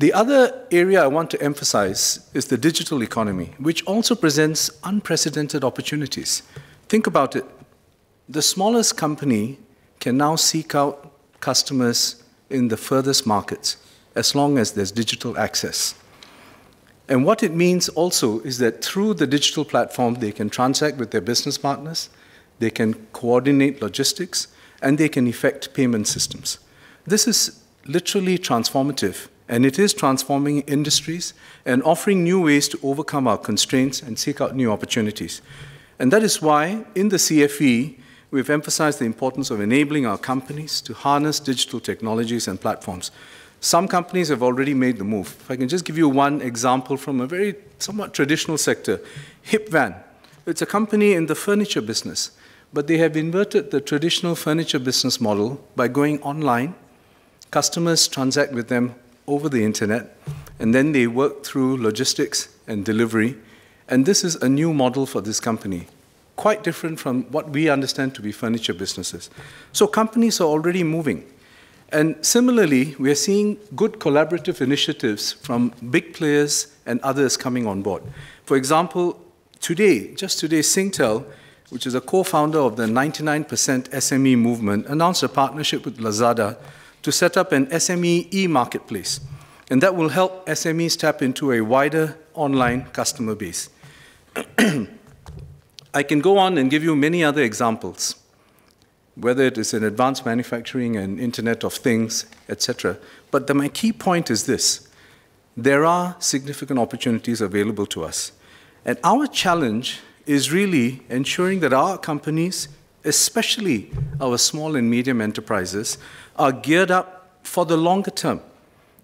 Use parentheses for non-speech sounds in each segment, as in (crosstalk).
The other area I want to emphasize is the digital economy, which also presents unprecedented opportunities. Think about it. The smallest company can now seek out customers in the furthest markets as long as there's digital access. And what it means also is that through the digital platform, they can transact with their business partners, they can coordinate logistics, and they can effect payment systems. This is literally transformative, and it is transforming industries and offering new ways to overcome our constraints and seek out new opportunities. And that is why, in the CFE, we've emphasized the importance of enabling our companies to harness digital technologies and platforms. Some companies have already made the move. If I can just give you one example from a very somewhat traditional sector, Hipvan. It's a company in the furniture business, but they have inverted the traditional furniture business model by going online. Customers transact with them over the internet, and then they work through logistics and delivery. And this is a new model for this company, quite different from what we understand to be furniture businesses. So companies are already moving. And similarly, we are seeing good collaborative initiatives from big players and others coming on board. For example, today, just today, Singtel, which is a co-founder of the 99% SME movement, announced a partnership with Lazada to set up an SME e-marketplace. And that will help SMEs tap into a wider online customer base. (clears throat) I can go on and give you many other examples whether it is in advanced manufacturing and Internet of Things, etc. But the, my key point is this. There are significant opportunities available to us. And our challenge is really ensuring that our companies, especially our small and medium enterprises, are geared up for the longer term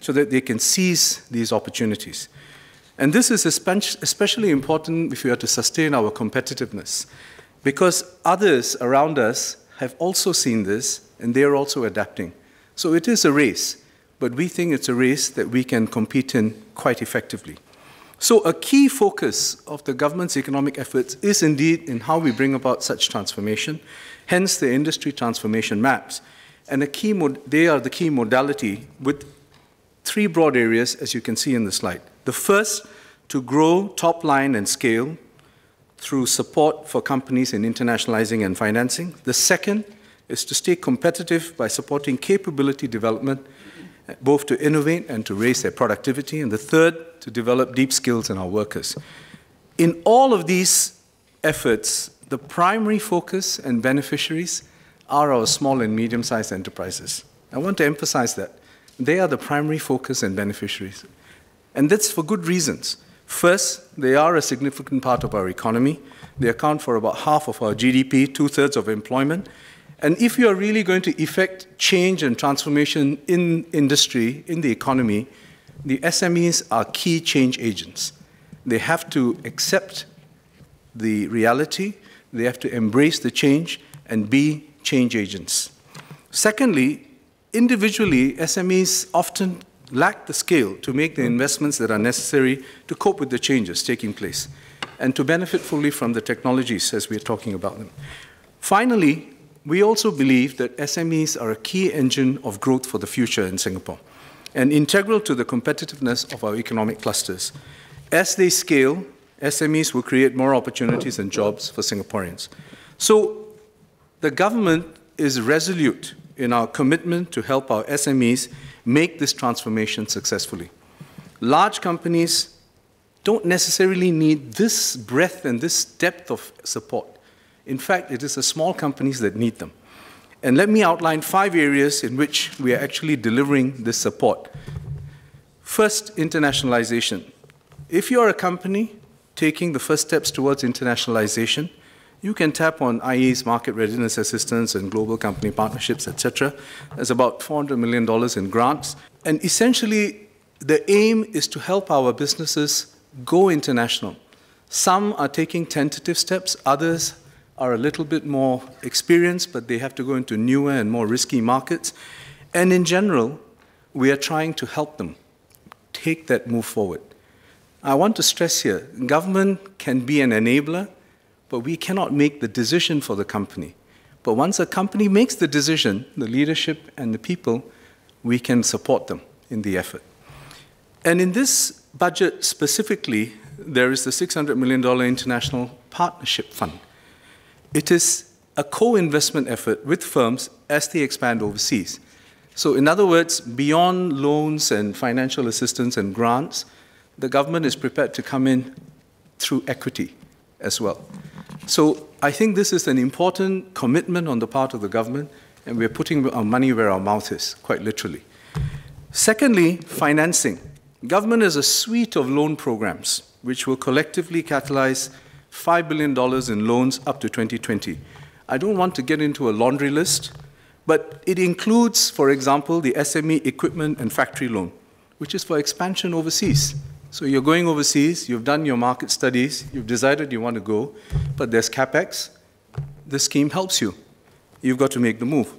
so that they can seize these opportunities. And this is especially important if we are to sustain our competitiveness, because others around us have also seen this, and they are also adapting. So it is a race, but we think it's a race that we can compete in quite effectively. So a key focus of the government's economic efforts is indeed in how we bring about such transformation, hence the industry transformation maps. And a key they are the key modality with three broad areas, as you can see in the slide. The first, to grow top line and scale through support for companies in internationalizing and financing. The second is to stay competitive by supporting capability development, both to innovate and to raise their productivity. And the third, to develop deep skills in our workers. In all of these efforts, the primary focus and beneficiaries are our small and medium-sized enterprises. I want to emphasize that. They are the primary focus and beneficiaries. And that's for good reasons. First, they are a significant part of our economy. They account for about half of our GDP, two-thirds of employment. And if you are really going to effect change and transformation in industry, in the economy, the SMEs are key change agents. They have to accept the reality, they have to embrace the change and be change agents. Secondly, individually, SMEs often lack the scale to make the investments that are necessary to cope with the changes taking place and to benefit fully from the technologies as we're talking about them. Finally, we also believe that SMEs are a key engine of growth for the future in Singapore and integral to the competitiveness of our economic clusters. As they scale, SMEs will create more opportunities and jobs for Singaporeans. So the government is resolute in our commitment to help our SMEs make this transformation successfully. Large companies don't necessarily need this breadth and this depth of support. In fact, it is the small companies that need them. And let me outline five areas in which we are actually delivering this support. First, internationalization. If you are a company taking the first steps towards internationalization, you can tap on IE's market readiness assistance and global company partnerships, etc. There's about $400 million in grants. And essentially, the aim is to help our businesses go international. Some are taking tentative steps, others are a little bit more experienced, but they have to go into newer and more risky markets. And in general, we are trying to help them take that move forward. I want to stress here, government can be an enabler, but we cannot make the decision for the company. But once a company makes the decision, the leadership and the people, we can support them in the effort. And in this budget specifically, there is the $600 million International Partnership Fund. It is a co-investment effort with firms as they expand overseas. So in other words, beyond loans and financial assistance and grants, the government is prepared to come in through equity as well. So I think this is an important commitment on the part of the government, and we're putting our money where our mouth is, quite literally. Secondly, financing. Government has a suite of loan programs which will collectively catalyze $5 billion in loans up to 2020. I don't want to get into a laundry list, but it includes, for example, the SME equipment and factory loan, which is for expansion overseas. So you're going overseas, you've done your market studies, you've decided you want to go, but there's capex. This scheme helps you. You've got to make the move.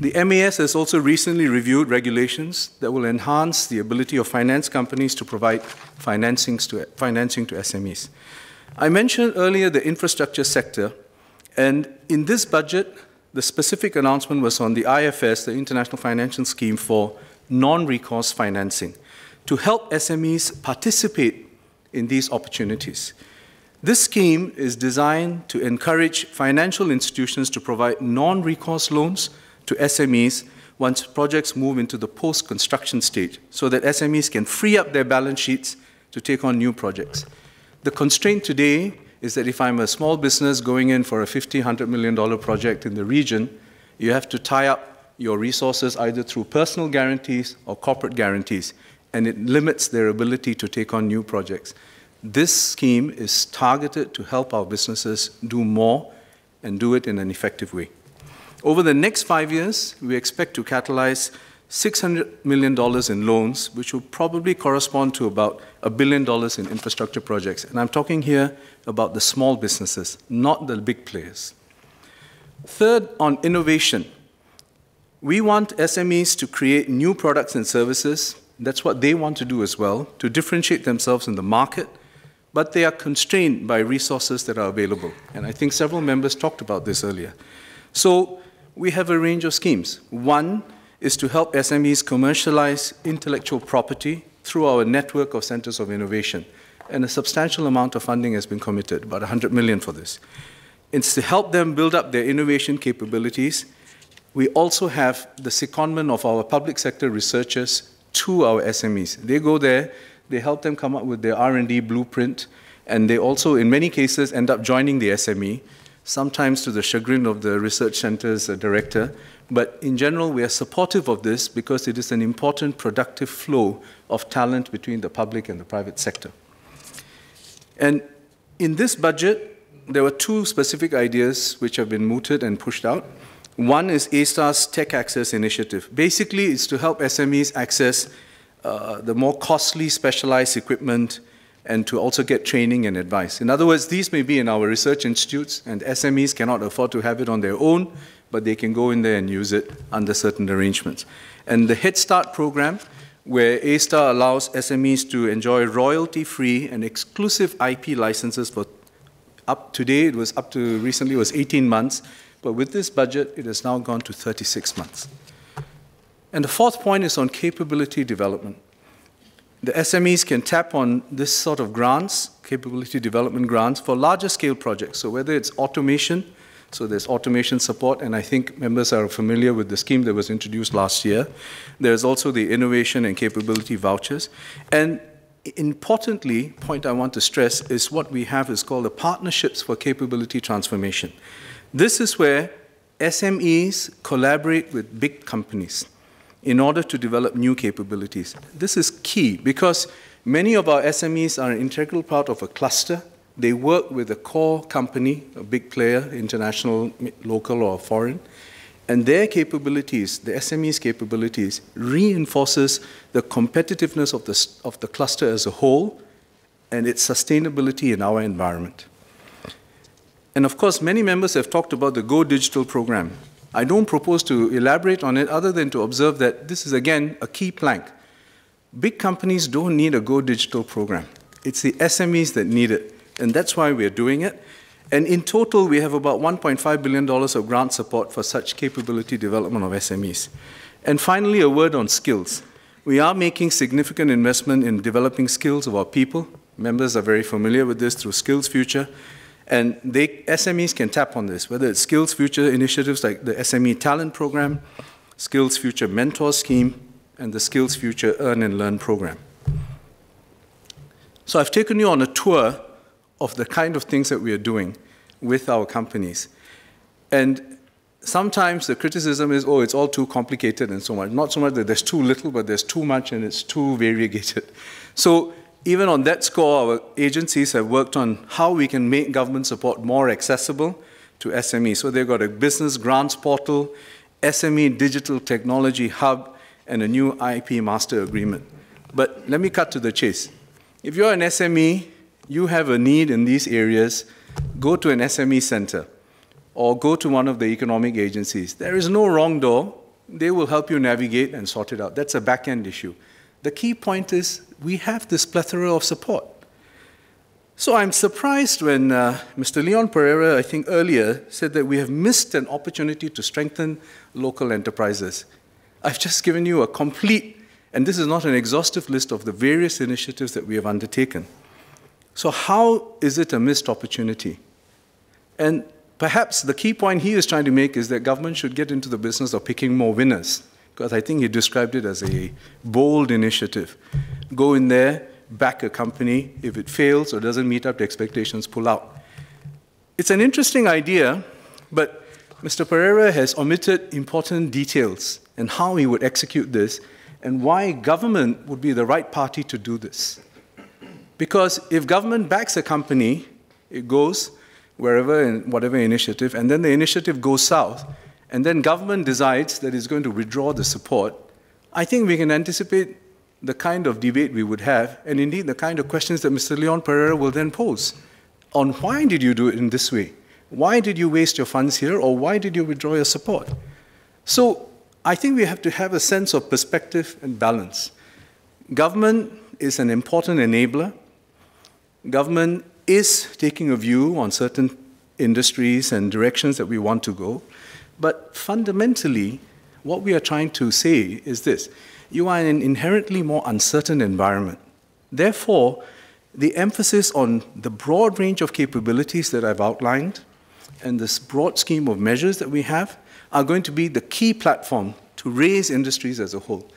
The MAS has also recently reviewed regulations that will enhance the ability of finance companies to provide financing to SMEs. I mentioned earlier the infrastructure sector, and in this budget, the specific announcement was on the IFS, the International Financial Scheme for non-recourse financing, to help SMEs participate in these opportunities. This scheme is designed to encourage financial institutions to provide non-recourse loans to SMEs once projects move into the post-construction stage so that SMEs can free up their balance sheets to take on new projects. The constraint today is that if I'm a small business going in for a $50, $100 million project in the region, you have to tie up your resources either through personal guarantees or corporate guarantees, and it limits their ability to take on new projects. This scheme is targeted to help our businesses do more and do it in an effective way. Over the next five years, we expect to catalyze $600 million in loans, which will probably correspond to about a billion dollars in infrastructure projects. And I'm talking here about the small businesses, not the big players. Third, on innovation. We want SMEs to create new products and services. That's what they want to do as well, to differentiate themselves in the market, but they are constrained by resources that are available. And I think several members talked about this earlier. So we have a range of schemes. One is to help SMEs commercialize intellectual property through our network of centers of innovation. And a substantial amount of funding has been committed, about 100 million for this. It's to help them build up their innovation capabilities. We also have the secondment of our public sector researchers to our SMEs. They go there, they help them come up with their R&D blueprint, and they also, in many cases, end up joining the SME, sometimes to the chagrin of the research center's director, but in general, we are supportive of this because it is an important productive flow of talent between the public and the private sector. And in this budget, there were two specific ideas which have been mooted and pushed out. One is A-STAR's Tech Access Initiative. Basically, it's to help SMEs access uh, the more costly specialized equipment and to also get training and advice. In other words, these may be in our research institutes, and SMEs cannot afford to have it on their own, but they can go in there and use it under certain arrangements. And the Head Start program, where A-STAR allows SMEs to enjoy royalty-free and exclusive IP licenses for up today, it was up to recently, it was 18 months, but with this budget, it has now gone to 36 months. And the fourth point is on capability development. The SMEs can tap on this sort of grants, capability development grants, for larger scale projects. So whether it's automation, so there's automation support, and I think members are familiar with the scheme that was introduced last year. There's also the innovation and capability vouchers. And importantly, point I want to stress is what we have is called the Partnerships for Capability Transformation. This is where SMEs collaborate with big companies in order to develop new capabilities. This is key because many of our SMEs are an integral part of a cluster they work with a core company, a big player, international, local, or foreign, and their capabilities, the SME's capabilities, reinforces the competitiveness of the, of the cluster as a whole and its sustainability in our environment. And of course, many members have talked about the Go Digital program. I don't propose to elaborate on it other than to observe that this is, again, a key plank. Big companies don't need a Go Digital program. It's the SMEs that need it and that's why we're doing it. And in total, we have about $1.5 billion of grant support for such capability development of SMEs. And finally, a word on skills. We are making significant investment in developing skills of our people. Members are very familiar with this through Skills Future. And they, SMEs can tap on this, whether it's Skills Future initiatives like the SME Talent Program, Skills Future Mentor Scheme, and the Skills Future Earn and Learn Program. So I've taken you on a tour of the kind of things that we are doing with our companies. And sometimes the criticism is, oh, it's all too complicated and so much. Not so much that there's too little, but there's too much and it's too variegated. (laughs) So even on that score, our agencies have worked on how we can make government support more accessible to SMEs. So they've got a business grants portal, SME digital technology hub, and a new IP master agreement. But let me cut to the chase. If you're an SME, you have a need in these areas, go to an SME center or go to one of the economic agencies. There is no wrong door. They will help you navigate and sort it out. That's a back end issue. The key point is we have this plethora of support. So I'm surprised when uh, Mr. Leon Perera, I think earlier, said that we have missed an opportunity to strengthen local enterprises. I've just given you a complete, and this is not an exhaustive list of the various initiatives that we have undertaken. So how is it a missed opportunity? And perhaps the key point he is trying to make is that government should get into the business of picking more winners, because I think he described it as a bold initiative. Go in there, back a company. If it fails or doesn't meet up to expectations, pull out. It's an interesting idea, but Mr. Perera has omitted important details and how he would execute this and why government would be the right party to do this. Because if government backs a company, it goes wherever in whatever initiative, and then the initiative goes south, and then government decides that it's going to withdraw the support, I think we can anticipate the kind of debate we would have, and indeed the kind of questions that Mr. Leon Perera will then pose on why did you do it in this way? Why did you waste your funds here, or why did you withdraw your support? So I think we have to have a sense of perspective and balance. Government is an important enabler, government is taking a view on certain industries and directions that we want to go. But fundamentally, what we are trying to say is this you are in an inherently more uncertain environment. Therefore, the emphasis on the broad range of capabilities that I've outlined and this broad scheme of measures that we have are going to be the key platform to raise industries as a whole.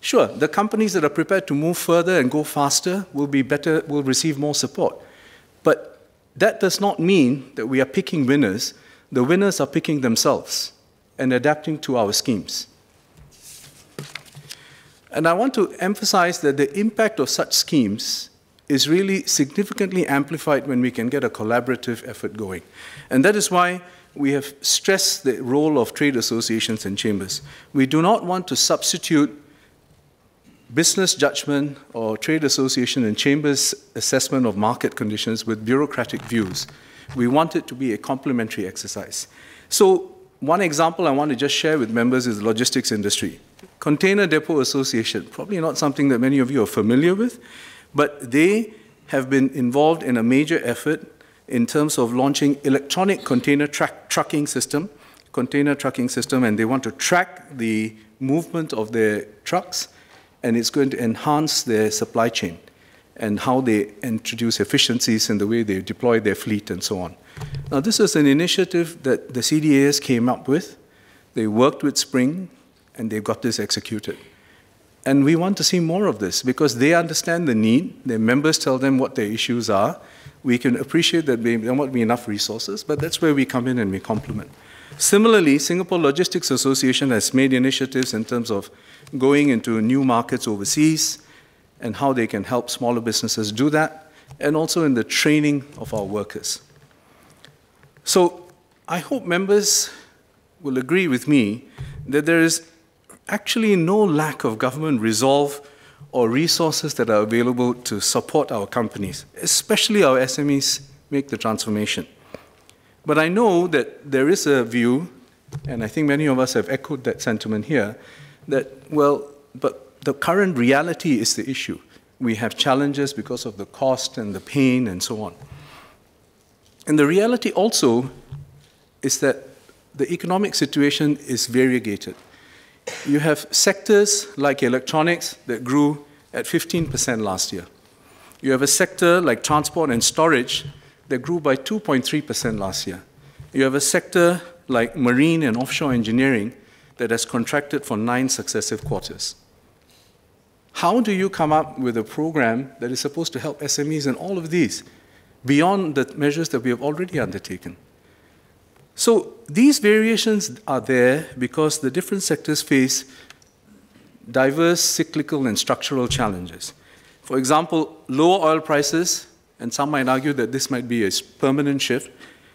Sure, the companies that are prepared to move further and go faster will be better, will receive more support. But that does not mean that we are picking winners. The winners are picking themselves and adapting to our schemes. And I want to emphasize that the impact of such schemes is really significantly amplified when we can get a collaborative effort going. And that is why we have stressed the role of trade associations and chambers. We do not want to substitute business judgment or trade association and chambers assessment of market conditions with bureaucratic views. We want it to be a complementary exercise. So one example I want to just share with members is the logistics industry. Container Depot Association, probably not something that many of you are familiar with, but they have been involved in a major effort in terms of launching electronic container trucking system, container trucking system, and they want to track the movement of their trucks and it's going to enhance their supply chain and how they introduce efficiencies in the way they deploy their fleet and so on. Now, this is an initiative that the CDAS came up with. They worked with Spring, and they've got this executed. And we want to see more of this because they understand the need. Their members tell them what their issues are. We can appreciate that there won't be enough resources, but that's where we come in and we complement. Similarly, Singapore Logistics Association has made initiatives in terms of going into new markets overseas and how they can help smaller businesses do that, and also in the training of our workers. So I hope members will agree with me that there is actually no lack of government resolve or resources that are available to support our companies, especially our SMEs make the transformation. But I know that there is a view, and I think many of us have echoed that sentiment here, that, well, but the current reality is the issue. We have challenges because of the cost and the pain and so on. And the reality also is that the economic situation is variegated. You have sectors like electronics that grew at 15% last year. You have a sector like transport and storage that grew by 2.3% last year. You have a sector like marine and offshore engineering that has contracted for nine successive quarters. How do you come up with a program that is supposed to help SMEs in all of these beyond the measures that we have already undertaken? So these variations are there because the different sectors face diverse cyclical and structural challenges. For example, lower oil prices, and some might argue that this might be a permanent shift,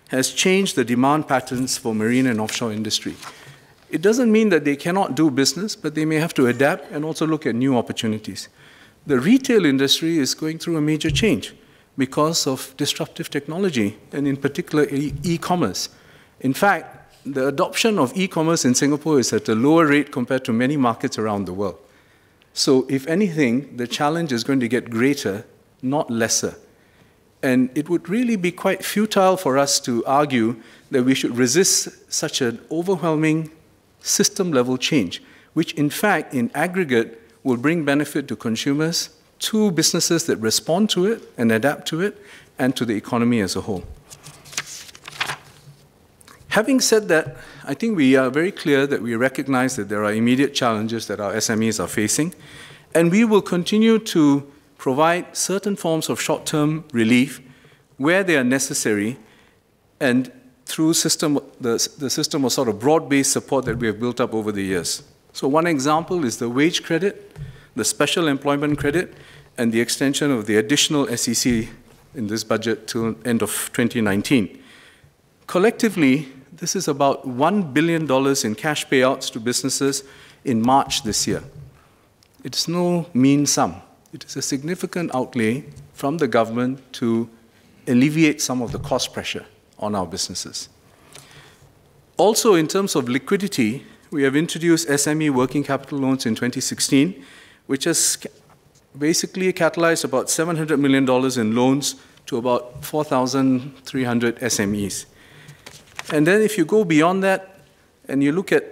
has changed the demand patterns for marine and offshore industry. It doesn't mean that they cannot do business, but they may have to adapt and also look at new opportunities. The retail industry is going through a major change because of disruptive technology, and in particular e-commerce. In fact, the adoption of e-commerce in Singapore is at a lower rate compared to many markets around the world. So if anything, the challenge is going to get greater, not lesser. And it would really be quite futile for us to argue that we should resist such an overwhelming system level change, which in fact, in aggregate, will bring benefit to consumers, to businesses that respond to it and adapt to it, and to the economy as a whole. Having said that, I think we are very clear that we recognize that there are immediate challenges that our SMEs are facing, and we will continue to provide certain forms of short-term relief where they are necessary and through system, the, the system of sort of broad-based support that we have built up over the years. So one example is the wage credit, the special employment credit, and the extension of the additional SEC in this budget till end of 2019. Collectively, this is about $1 billion in cash payouts to businesses in March this year. It's no mean sum. It is a significant outlay from the government to alleviate some of the cost pressure on our businesses. Also, in terms of liquidity, we have introduced SME working capital loans in 2016, which has basically catalyzed about $700 million in loans to about 4,300 SMEs. And then if you go beyond that and you look at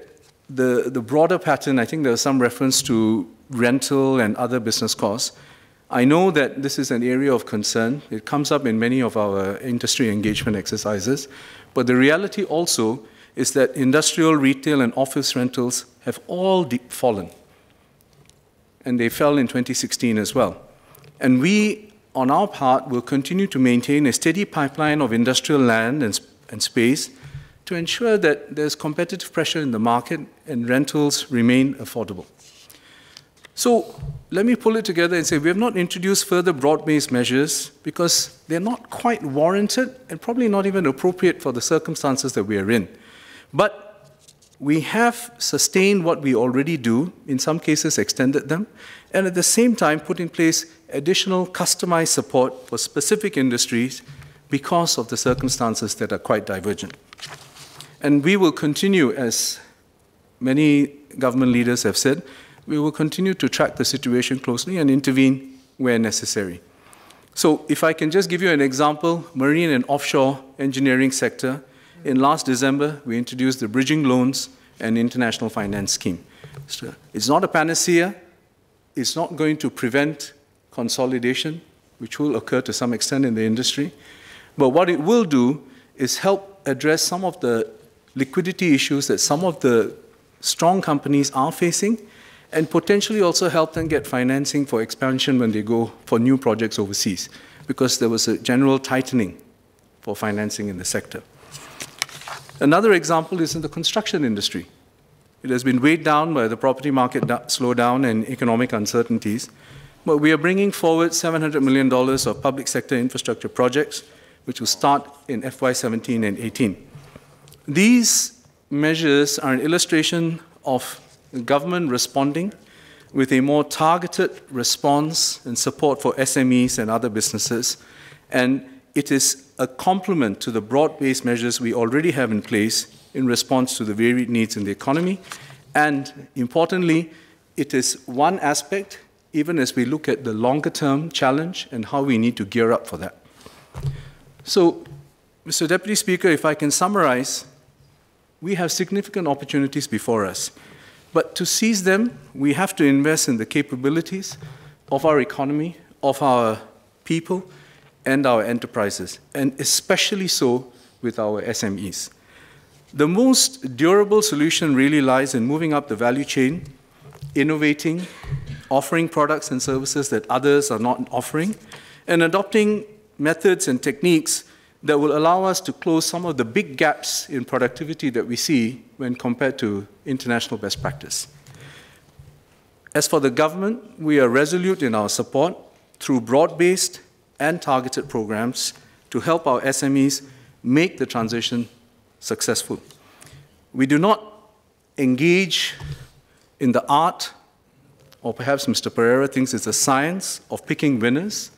the, the broader pattern, I think there was some reference to rental and other business costs. I know that this is an area of concern. It comes up in many of our industry engagement exercises. But the reality also is that industrial, retail, and office rentals have all fallen. And they fell in 2016 as well. And we, on our part, will continue to maintain a steady pipeline of industrial land and, and space to ensure that there's competitive pressure in the market and rentals remain affordable. So let me pull it together and say we have not introduced further broad-based measures because they're not quite warranted and probably not even appropriate for the circumstances that we are in. But we have sustained what we already do, in some cases extended them, and at the same time put in place additional customized support for specific industries because of the circumstances that are quite divergent. And we will continue, as many government leaders have said, we will continue to track the situation closely and intervene where necessary. So if I can just give you an example, marine and offshore engineering sector, in last December, we introduced the Bridging Loans and International Finance Scheme. So it's not a panacea. It's not going to prevent consolidation, which will occur to some extent in the industry. But what it will do is help address some of the liquidity issues that some of the strong companies are facing and potentially also help them get financing for expansion when they go for new projects overseas because there was a general tightening for financing in the sector. Another example is in the construction industry. It has been weighed down by the property market slowdown and economic uncertainties, but we are bringing forward $700 million of public sector infrastructure projects, which will start in FY17 and 18. These measures are an illustration of government responding with a more targeted response and support for SMEs and other businesses. And it is a complement to the broad-based measures we already have in place in response to the varied needs in the economy. And importantly, it is one aspect, even as we look at the longer-term challenge and how we need to gear up for that. So, Mr. Deputy Speaker, if I can summarize we have significant opportunities before us. But to seize them, we have to invest in the capabilities of our economy, of our people, and our enterprises, and especially so with our SMEs. The most durable solution really lies in moving up the value chain, innovating, offering products and services that others are not offering, and adopting methods and techniques that will allow us to close some of the big gaps in productivity that we see when compared to international best practice. As for the government, we are resolute in our support through broad-based and targeted programs to help our SMEs make the transition successful. We do not engage in the art, or perhaps Mr. Perera thinks it's a science of picking winners,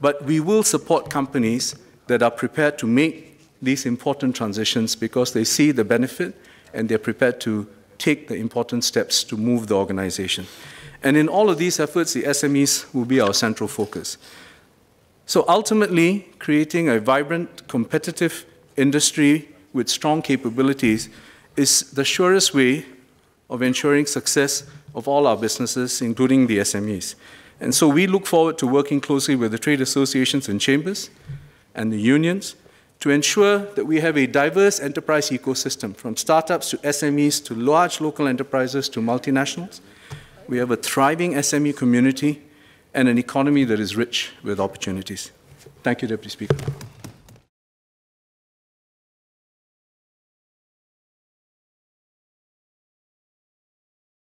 but we will support companies that are prepared to make these important transitions because they see the benefit and they're prepared to take the important steps to move the organization. And in all of these efforts, the SMEs will be our central focus. So ultimately, creating a vibrant, competitive industry with strong capabilities is the surest way of ensuring success of all our businesses, including the SMEs. And so we look forward to working closely with the trade associations and chambers and the unions to ensure that we have a diverse enterprise ecosystem from startups to SMEs to large local enterprises to multinationals. We have a thriving SME community and an economy that is rich with opportunities. Thank you, Deputy Speaker.